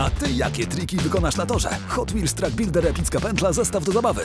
A ty jakie triki wykonasz na torze? Hot Wheels Track Builder Epicka Pętla zestaw do zabawy.